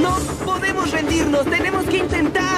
No podemos rendirnos. Tenemos que intentar.